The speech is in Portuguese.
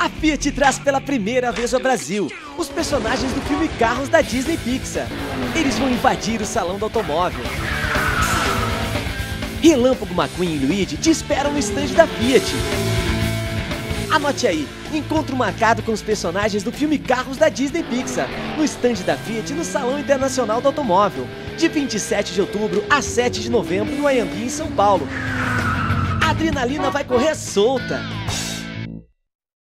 A Fiat traz pela primeira vez ao Brasil os personagens do filme Carros da Disney Pixar. Eles vão invadir o salão do automóvel. Relâmpago McQueen e Luigi te esperam no estande da Fiat. Anote aí, encontro marcado com os personagens do filme Carros da Disney Pixar, no estande da Fiat no Salão Internacional do Automóvel, de 27 de outubro a 7 de novembro no Anhembi, em São Paulo. A adrenalina vai correr solta.